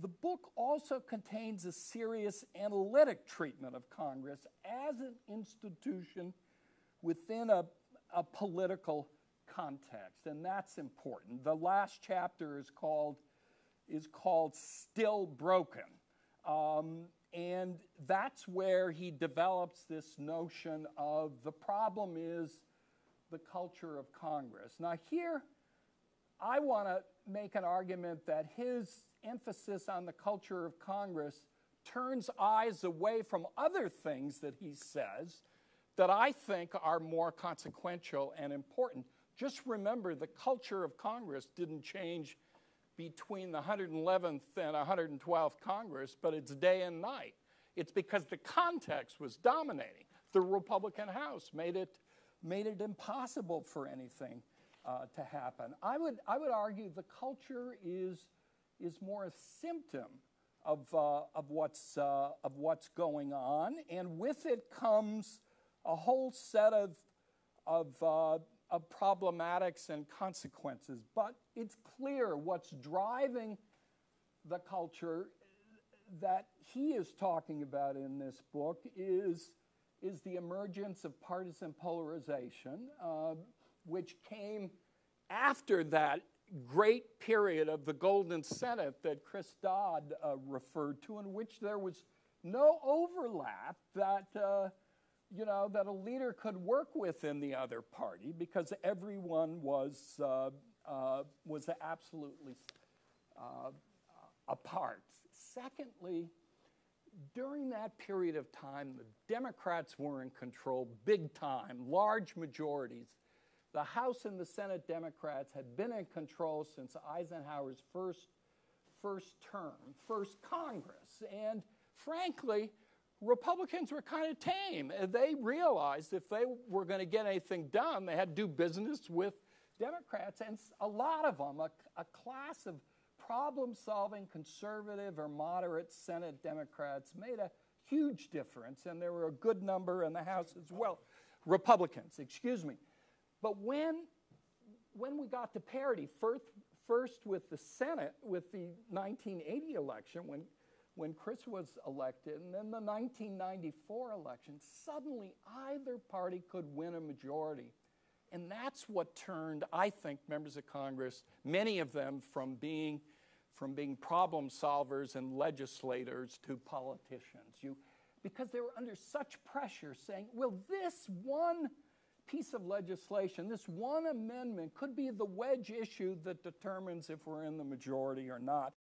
The book also contains a serious analytic treatment of Congress as an institution within a, a political context, and that's important. The last chapter is called, is called Still Broken. Um, and that's where he develops this notion of the problem is the culture of Congress. Now, here, I want to make an argument that his emphasis on the culture of Congress turns eyes away from other things that he says that I think are more consequential and important. Just remember the culture of Congress didn't change between the 111th and 112th Congress, but it's day and night. It's because the context was dominating. The Republican House made it, made it impossible for anything uh, to happen. I would, I would argue the culture is, is more a symptom of, uh, of, what's, uh, of what's going on, and with it comes a whole set of, of, uh, of problematics and consequences. But it's clear what's driving the culture that he is talking about in this book is, is the emergence of partisan polarization. Uh, which came after that great period of the Golden Senate that Chris Dodd uh, referred to, in which there was no overlap that, uh, you know, that a leader could work with in the other party because everyone was, uh, uh was absolutely uh, apart. Secondly, during that period of time, the Democrats were in control big time, large majorities the House and the Senate Democrats had been in control since Eisenhower's first, first term, first Congress. And frankly, Republicans were kind of tame. They realized if they were going to get anything done, they had to do business with Democrats. And a lot of them, a, a class of problem solving conservative or moderate Senate Democrats, made a huge difference. And there were a good number in the House as well. Republicans, excuse me. But when, when we got to parity, first, first with the Senate, with the 1980 election, when, when Chris was elected, and then the 1994 election, suddenly either party could win a majority. And that's what turned, I think, members of Congress, many of them from being, from being problem solvers and legislators to politicians. You, because they were under such pressure saying, will this one piece of legislation, this one amendment, could be the wedge issue that determines if we're in the majority or not.